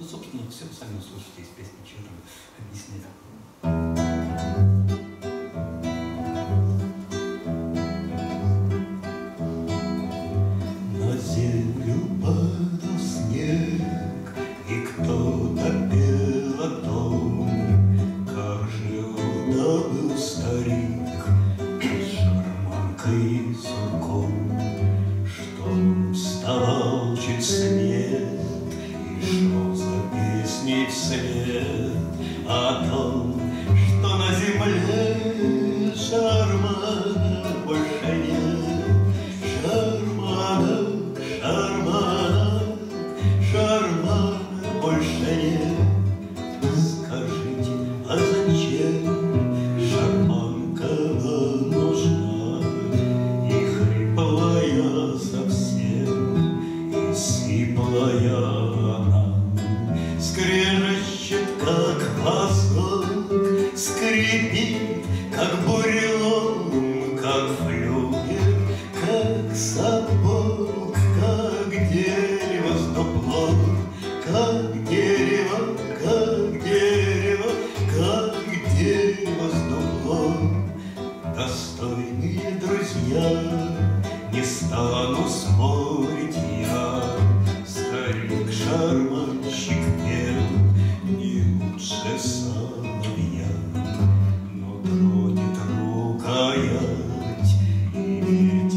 Ну, собственно, все сами услышите из песни, что там объяснять. На землю падал снег, и кто-то пел о том, как жил да был старик с шарманкой и сурком, что он вставал чуть свет и шел песней вслед о том, что на земле шармана больше нет. Шармана, шармана, шармана больше нет. Скажите, а зачем шарманка вам нужна? И хриплая совсем, и сиплая сапог, как дерево дуплом, как дерево, как дерево, как дерево дуплом. Достойные друзья, не стану спорить я, Старик шарманщик пел не лучше соловья, Но тронет рукоять, и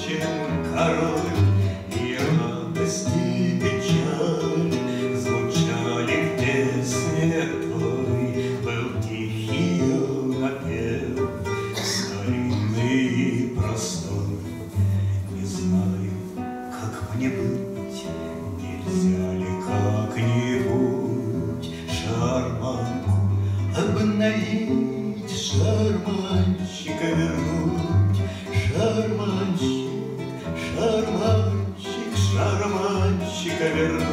чем король, И радость печаль. Звучали в песне Был тихий напев, старинный простой. Не знаю, как мне быть, нельзя ли как-нибудь шарманку обновить, шарманщика вернуть, шарманщик, шарманщик, шарманщика вернуть.